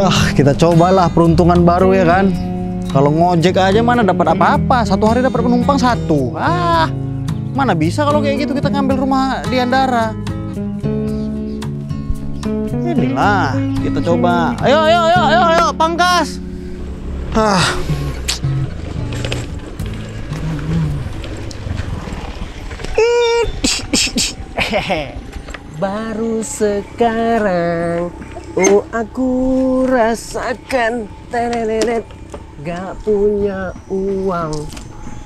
Ah, kita cobalah peruntungan baru ya kan. Kalau ngojek aja mana dapat apa-apa. Satu hari dapat penumpang satu. Ah, mana bisa kalau kayak gitu kita ngambil rumah di Andara. Inilah, kita coba. Ayo, ayo, ayo, ayo, ayo, pangkas. Ah. Baru sekarang Oh aku rasakan tereret Gak punya uang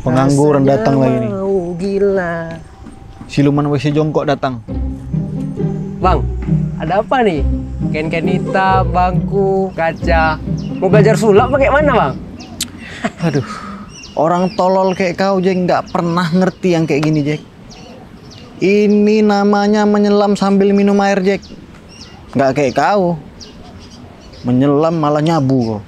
Pengangguran Rasanya datang lagi nih. Mau gila Siluman WC jongkok datang. Bang, ada apa nih? Ken-ken hitam, bangku, kaca Mau belajar sulap pakai mana bang? Aduh, orang tolol kayak kau Jack nggak pernah ngerti yang kayak gini Jack. Ini namanya menyelam sambil minum air Jack. Nggak kayak kau. Menyelam malah nyabu kau.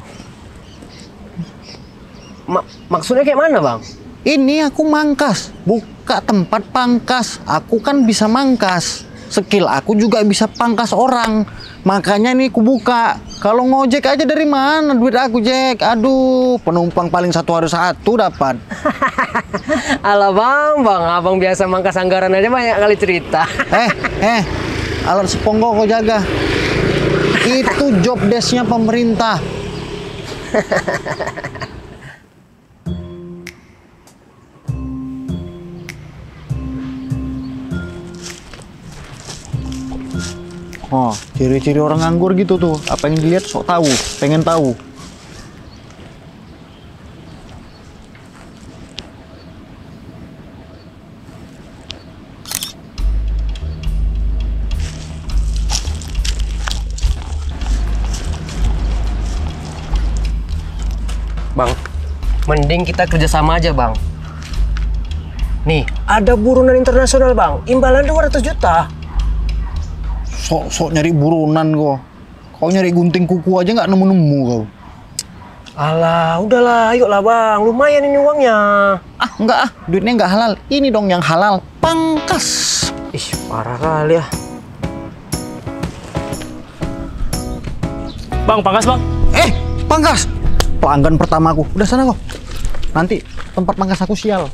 Ma- maksudnya kayak mana bang? Ini aku mangkas, buka tempat pangkas. Aku kan bisa mangkas. Skill aku juga bisa pangkas orang. Makanya nih aku buka. Kalau ngojek aja dari mana duit aku Jack? Aduh, penumpang paling satu hari satu dapat. Alah bang, bang, abang biasa mangkas anggaran aja banyak kali cerita eh, eh, alat seponggo kau jaga. Itu job desknya pemerintah. Oh, ciri-ciri orang nganggur gitu tuh. Apa yang dilihat sok tahu, pengen tahu. Bang, mending kita kerjasama aja bang. Nih, ada burunan internasional bang, imbalan 200 juta. Sok-sok nyari buronan kau. Kau nyari gunting kuku aja nggak nemu-nemu kau. Alah, udahlah, ayolah bang, lumayan ini uangnya. Ah, enggak ah, duitnya nggak halal. Ini dong yang halal, pangkas. Ih, parah kali ya. Bang, pangkas bang. Eh, pangkas. Pelanggan pertamaku. Udah sana kok. Nanti tempat pangkas aku sial.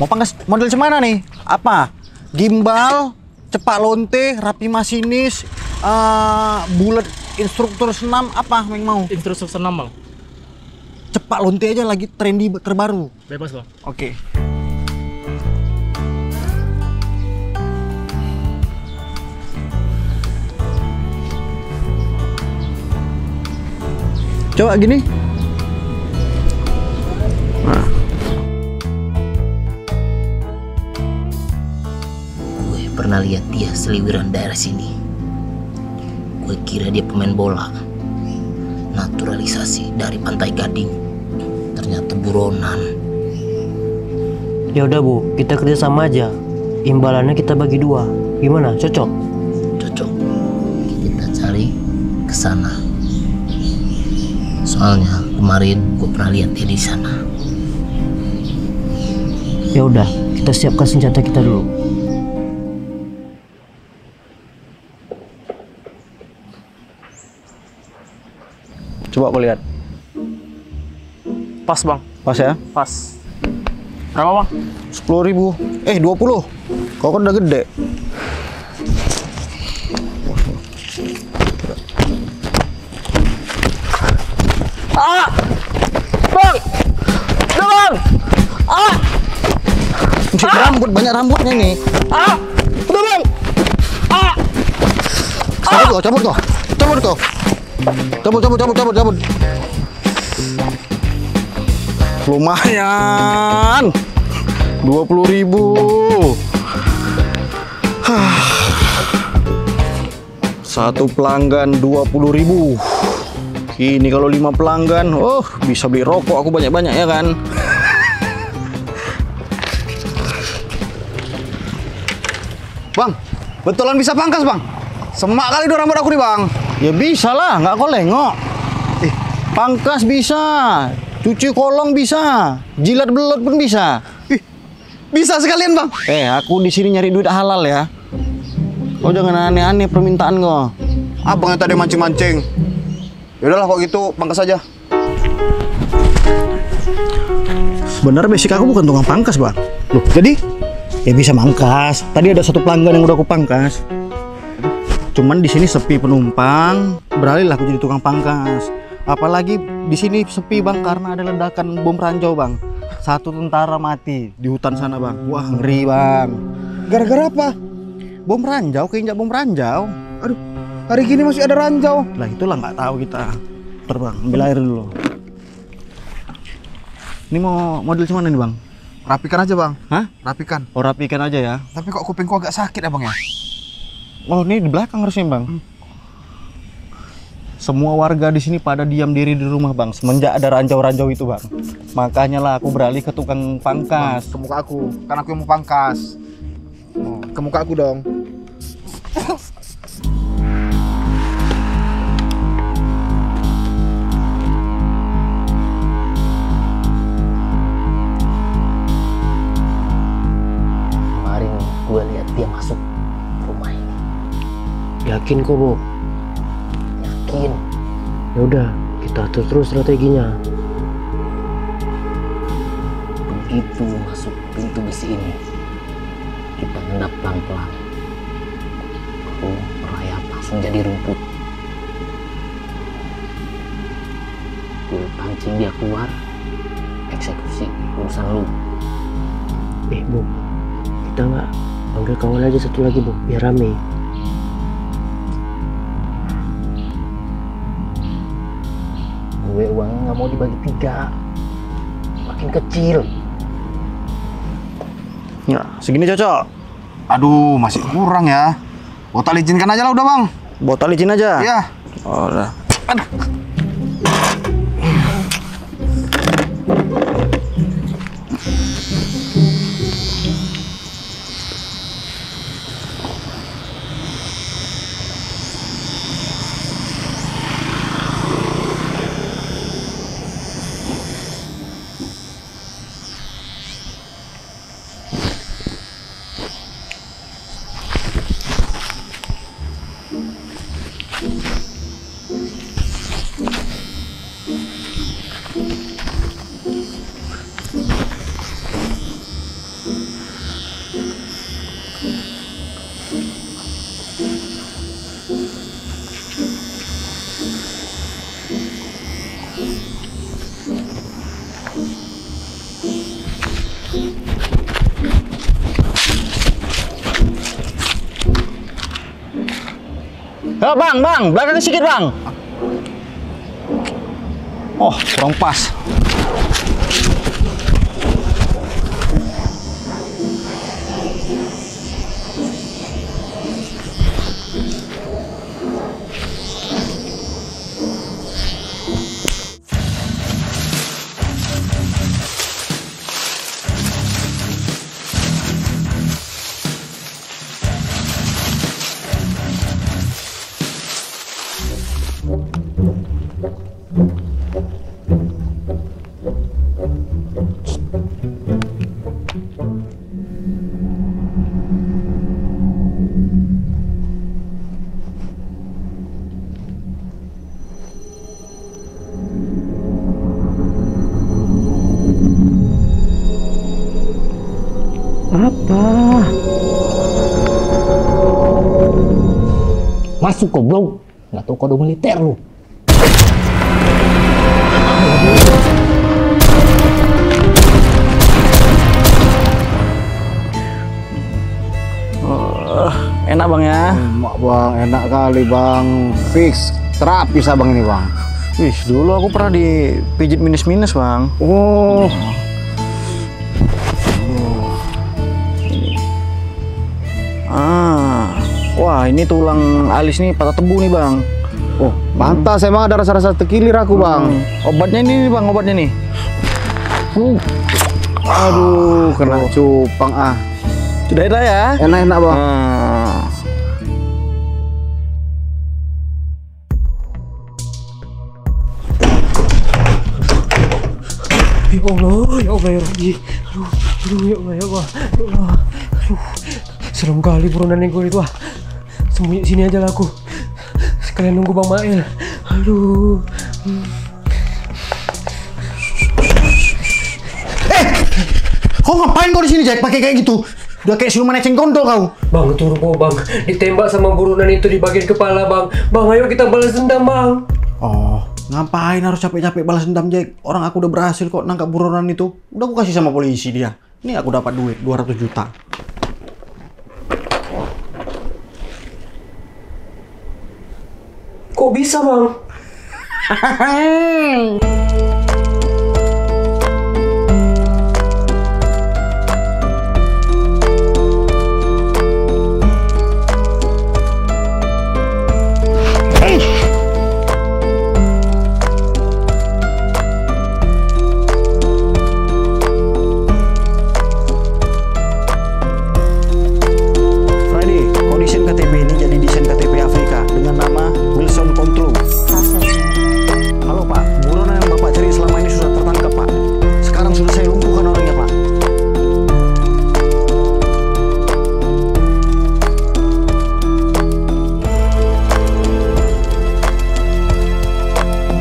Mau pangkas model cemana nih? Apa? Gimbal, cepak lonte, rapi masinis, eh bulat instruktur senam apa yang mau? Instruktur senam bang. Cepak lonte aja lagi trendy terbaru. Bebas bang. Oke. Coba gini. Nah, Gue pernah lihat dia seliwiran daerah sini. Gue kira dia pemain bola. Naturalisasi dari Pantai Gading. Ternyata buronan. Ya udah bu, kita kerjasama aja. Imbalannya kita bagi dua. Gimana? Cocok? Cocok. Kita cari ke sana. Soalnya kemarin gue pernah lihat dia di sana. Ya udah, kita siapkan senjata kita dulu. coba kau lihat. Pas bang. Pas ya? Pas. Berapa bang? Sepuluh ribu. Eh, dua puluh. Kau kan udah gede. Bang! Ah! Cik, rambut, banyak rambutnya nih. Ah! Udah bang! Ah! Cabut kau, cabut kau. Cabut kau. Cabut, cabut, cabut, cabut, cabut. Lumayan. 20 ribu. Satu pelanggan 20 ribu. Ini kalau lima pelanggan, oh bisa beli rokok aku banyak-banyak ya kan. Bang, betulan bisa pangkas bang? Semak kali dua rambut aku nih bang. Ya bisa lah, nggak kau lengok. Eh, pangkas bisa, cuci kolong bisa, jilat belut pun bisa. Ih, bisa sekalian bang. Eh, aku di sini nyari duit halal ya. Kau jangan aneh-aneh permintaan kau. Abang yang tadi mancing-mancing. Yaudahlah kok gitu, pangkas aja. Sebenarnya basic aku bukan tukang pangkas, Bang. Loh, jadi? Ya bisa mangkas. Tadi ada satu pelanggan yang udah aku pangkas. Cuman di sini sepi penumpang, beralihlah aku jadi tukang pangkas. Apalagi di sini sepi, Bang, karena ada ledakan bom ranjau, Bang. Satu tentara mati di hutan sana, Bang. Wah, ngeri, Bang. Gara-gara apa? Bom ranjau, keinjak bom ranjau. Aduh, hari gini masih ada ranjau. Lah itulah nggak tahu kita. Terbang, ambil air dulu. Ini mau model cuman nih bang? Rapikan aja bang, Hah? rapikan. Oh rapikan aja ya. Tapi kok kupingku agak sakit ya bang ya? Oh ini di belakang harusnya bang. Semua warga di sini pada diam diri di rumah bang. Semenjak ada ranjau-ranjau itu bang. Makanya lah aku beralih ke tukang pangkas. Ke muka aku, kan aku yang mau pangkas. Oh, ke muka aku dong. Dia masuk rumah ini. Yakin kok, Bu? Yakin. Ya udah, kita atur terus strateginya. Begitu masuk pintu besi ini, kita ngendap pelan-pelan. Lalu merayap langsung jadi rumput. Gue pancing dia keluar, eksekusi urusan lu. Eh, Bu. Kita nggak panggil kawan aja satu lagi, Bu. Biar rame. Gue uangnya nggak mau dibagi tiga, makin kecil. Ya, segini cocok. Aduh, masih kurang ya. Botol izinkan aja lah udah bang. Botol izin aja. Iya. Oh, udah. Ya, bang, bang, belakang sedikit bang. Oh, kurang pas. Masuk goblok, nggak tahu kode militer lu. Enak bang ya. Emak bang, enak kali bang. Fix, terapis abang ini bang. Wih, dulu aku pernah dipijit minus-minus bang. Oh, Ah, wah ini tulang alis nih patah tebu nih bang. oh, pantas emang ada rasa-rasa tekilir aku bang. Hmm, Obatnya ini nih bang, obatnya nih. Aduh, kena cupang ah. Sudah enak ya? Enak-enak bang. Ah. Ya Allah, ya Allah ya Rabbi. Aduh, aduh, ya Allah, ya Allah. Ya Allah. Aduh, serem kali buronan gue itu ah. Sembunyi sini aja lah aku. Sekalian nunggu Bang Mail. Aduh. Eh, kau ngapain kau di sini Jack? Pakai kayak gitu? Udah kayak siluman eceng gondok kau. Bang, turbo bang. Ditembak sama burunan itu di bagian kepala bang. Bang, ayo kita balas dendam bang. Oh, ngapain harus capek-capek balas dendam Jack? Orang aku udah berhasil kok nangkap buronan itu. Udah aku kasih sama polisi dia. Ini aku dapat duit 200 juta. Kok bisa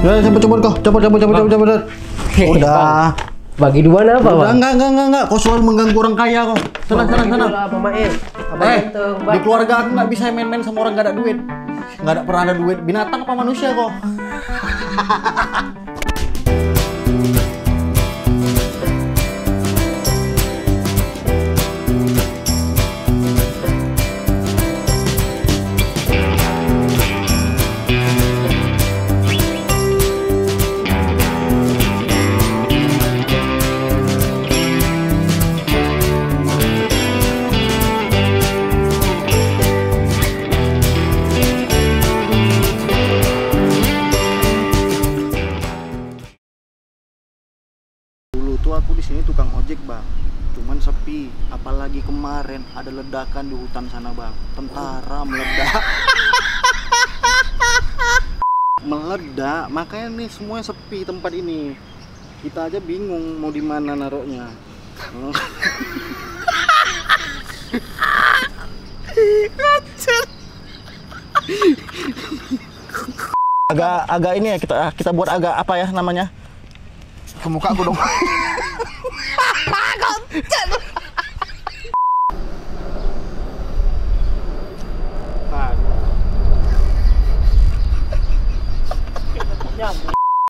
Ya, cepet cepet kau, cepet cepet cepet cepet cepet. Udah. Bagi dua apa Udah, bang? enggak, enggak, enggak, enggak. Kau selalu mengganggu orang kaya kau. Tenang, tenang, tenang. Mama Eh. Ganteng, di keluarga aku nggak bisa main-main sama orang gak ada duit. Nggak ada pernah ada duit. Binatang apa manusia kok? kemarin ada ledakan di hutan sana bang. Tentara meledak. meledak. Makanya nih semuanya sepi tempat ini. Kita aja bingung mau di mana naruhnya. Oh. agak agak ini ya kita kita buat agak apa ya namanya ke muka aku dong